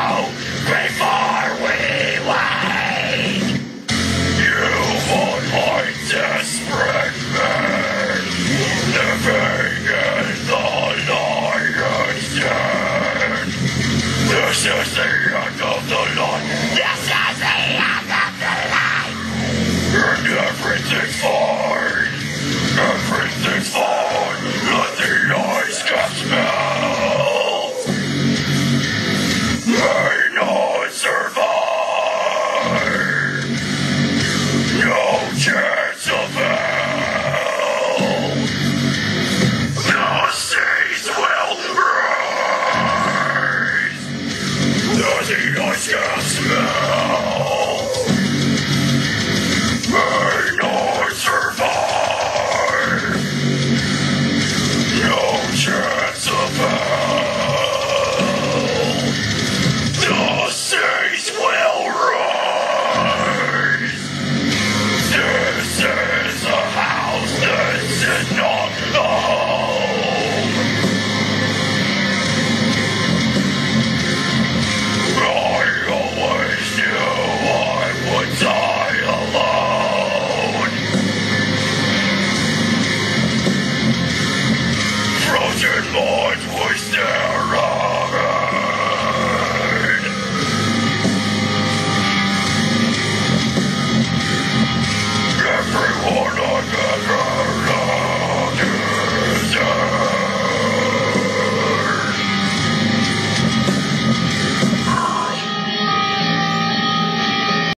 no! Before!